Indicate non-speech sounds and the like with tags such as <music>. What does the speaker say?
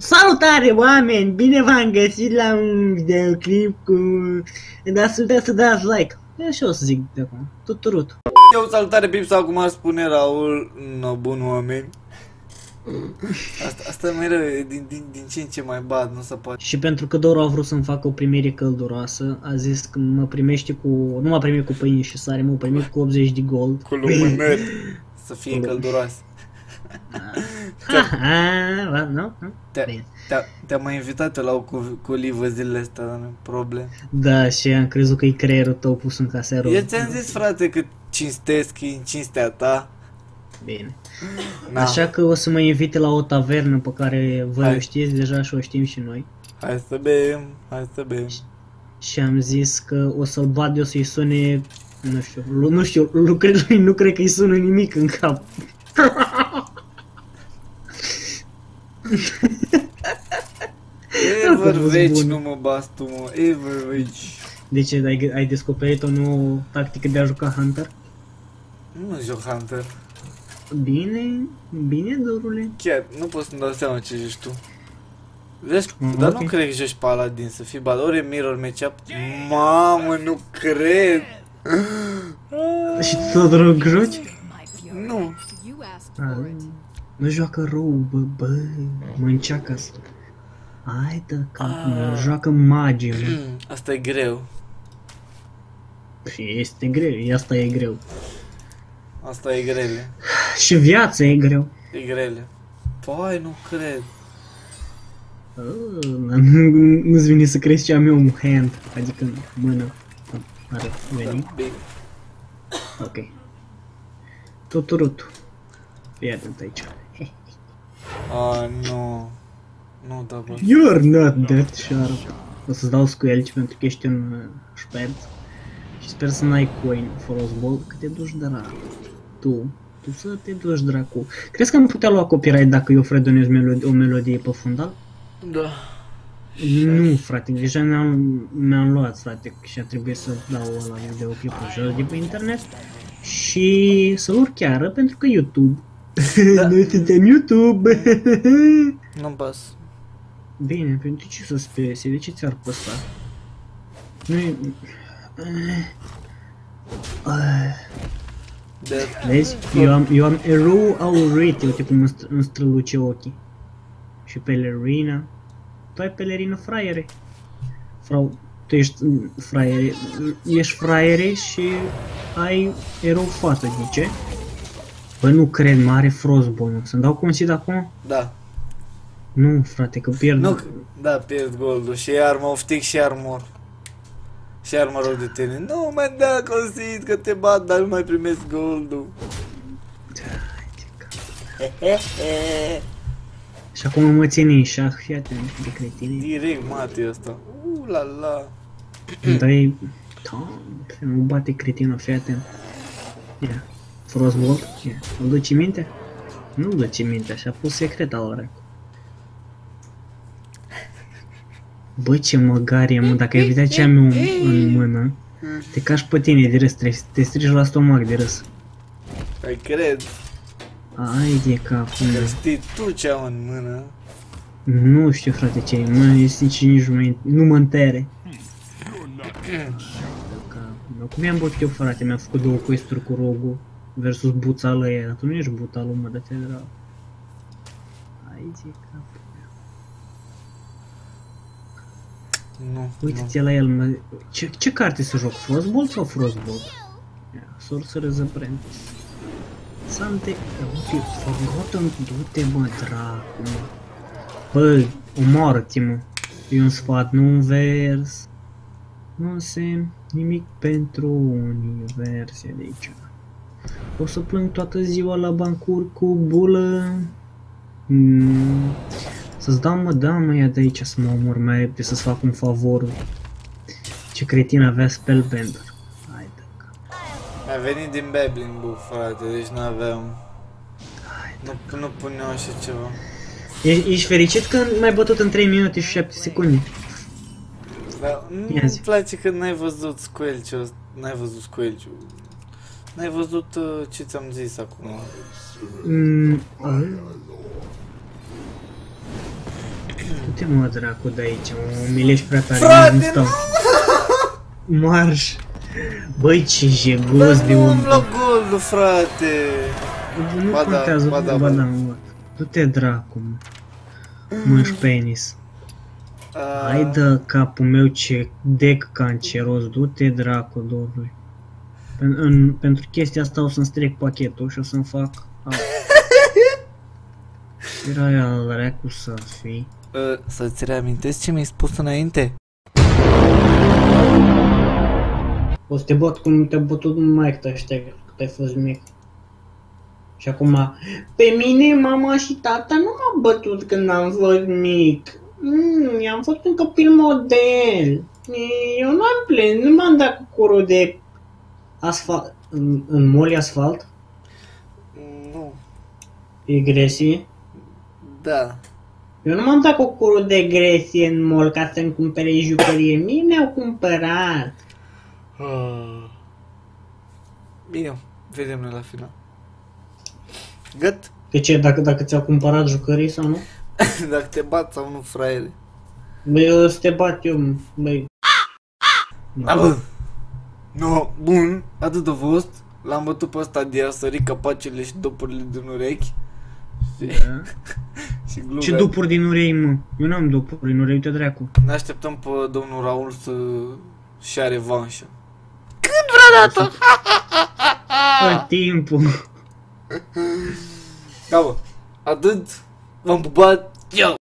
Salutare oameni! Bine v-am găsit la un videoclip cu... Dar să uitați să dați like. E și o să zic de acum. Tuturut. Eu salutare Pip sau cum ar spune Raul, no, bun oameni. Asta, asta mereu e din, din, din ce în ce mai bad, nu se poate. Și pentru că Doru a vrut să-mi facă o primire călduroasă, a zis că mă primește cu... Nu m-a primit cu pâine și sare, mă primit cu 80 de gold. Cu lumânări. <laughs> Să fie călduroase. Ha, ha, va, nu? Nu? Te, Bine. te-a, te-a mai invitat eu la o cu, cu olivă zilele astea, dar nu problem. Da, și am crezut că e creierul tău pus în caserul. Eu ți-am zis, frate, că cinstesc, e în cinstea ta. Bine. Na, Așa că o să mă invite la o tavernă pe care voi Hai. o știți deja și o știm și noi. hai să bem, hai să bem. Și am zis că o să-l bat eu să-i sune, nu știu, lu- nu știu, <laughs> nu cred, nu cred că îi sună nimic în cap. <laughs> <laughs> Ever fost veci bun. nu mă bas tu, mă, ever veci. De ce, ai, ai descoperit o nouă tactică de a juca Hunter? Nu joc Hunter. Bine, bine, dorule. Chiar, nu pot să-mi dau seama ce joci tu. Vezi, Mm, dar ok. nu cred că joci Paladin, să fii bad. Ori e Mirror Matchup. Mamă, nu cred! Și tu tot rog joci? Nu. You asked Ah, for it. Nu joacă rău, bă, bă, mă încearcă asta. Hai de cap, mă, Ah. joacă magie, mă. Mm, Asta e greu. Și este greu, asta e greu. Asta e grele. <sighs> Și viața e greu. E grele. Păi, nu cred. Uh, nu- Nu-ți vine să crezi ce am eu un hand, adică mână. Are venit. Da, bine. Ok. Tuturutu. Fii atent aici. <laughs> Ah, nu. Nu, da, bă. You're not that sharp. O să-ți dau squelch pentru că ești un uh, șpert. Și sper să n-ai coin frostball, că te duci dracu. Tu. Tu să te duci dracu. Crezi că am putea lua copyright dacă eu fredonez melodie, o melodie pe fundal? Da. Nu, frate, deja mi-am, mi-am luat, frate, și a trebuit să dau la videoclipul jos de pe internet și să-l urc chiar, pentru că YouTube. Da. <laughs> Noi suntem YouTube. <laughs> Nu-mi pas. Bine, pentru ce să spese? De ce ți-ar păsa? Nu e... De... Vezi? Eu am, eu am erou aurit, uite cum îmi, str- îmi străluce ochii. Și pelerina. Tu ai pelerină fraiere. Frau, tu ești mm, fraiere, ești fraiere și ai erou fată, de ce? Bă, nu cred, mare frostbone. Să-mi dau consid acum? Da. Nu, frate, că pierd. Nu, da, pierd goldul și armă oftic și armor. Și armorul de tine. Nu mă da consit că te bat, dar nu mai primesc goldul. <laughs> Și acum mă ține în șah, fii atent de cretine. Direct mate ăsta. Uh, la la. Dar e... Doamne, nu bate cretinul, fii atent. Ia, frostbolt, ia, îl duci minte? Nu-l duci minte, așa pus secret al ăla. Bă, ce măgarie, mă, dacă ai vedea ce am eu în, în mână, te cași pe tine de râs, trebuie să te strici la stomac de râs. Ai cred Ai de capul că meu. știi tu ce am în mână. Nu știu, frate, ce e, mă, este nici, nici nu, mă- nu mă întere. Că- Cum i-am bătut eu, frate? Mi-am făcut două quest cu rogul versus buța lui ea. Tu nu ești buța lui, mă, de-te drag. Aici e capul. Nu, nu. Uite-te la el, mă. Ce, ce carte să joc? Frostbolt sau Frostbolt? Ia, Sorcerer's Apprentice. Sante... Uite, Forgotten, du-te, mă, dracu, mă. Bă, omoară-te, mă. E un sfat, nu un vers. Nu însemn nimic pentru universie de aici. O să plâng toată ziua la bancuri cu bulă. Mm. Să-ți dau mă, da mă, ia de aici să mă omor mai repede, să-ți fac un favor. Ce cretin avea Spellbender. Hai de cap. Mi-a venit din Babbling Book, frate, deci nu aveam... Nu, nu puneau așa ceva. E, ești fericit că m-ai bătut în 3 minute și 7 secunde. Dar nu Ia îmi zi. place că n-ai văzut squelch N-ai văzut squelch N-ai văzut uh, ce ți-am zis acum. Mm, a? Du-te mă dracu de aici, mă umilești prea tare, Frate, nu stau. Marș! Băi, ce jegos de nu om. îmi plac goldul, frate. Nu Ba da, contează, ba da, ba ba da, da. mă. Du-te dracu, mă. Mânci penis. Ah, Hai de capul meu ce dec canceros, du-te dracu, domnule. Pen- în, pentru chestia asta o să-mi stric pachetul și o să-mi fac... Au. <laughs> Era al recu să fii. uh, Să-ți reamintesc ce mi-ai spus înainte? O să te bot cum te-a bătut mai că ăștia cât ai fost mic. Și acum, pe mine mama și tata nu m-au bătut când am fost mic. Mm, i-am fost un copil model. Eu nu am plâns, nu m-am dat cu curul de asfalt, în, în moli asfalt, Nu. e gresie. Da. Eu nu m-am dat cu curul de gresie în mall ca să-mi cumpere jucărie. Mie mi-au cumpărat. Ah. Bine, vedem noi la final. Gât? De ce, dacă, dacă ți-au cumpărat jucării sau nu? <laughs> Dacă te bat sau nu, fraiere. Băi, eu o să te bat eu, băi. Da, bă. No, bun, atât a fost. L-am bătut pe ăsta de a sărit capacele și dopurile din urechi. Și, <laughs> Da. și gluga. Ce dupuri din urei, mă? Eu n-am dupuri din urei, uite dracu. Ne așteptăm pe domnul Raul să și are revanșă. Tot timpul. Da, bă. Atât. V-am pupat. Ciao.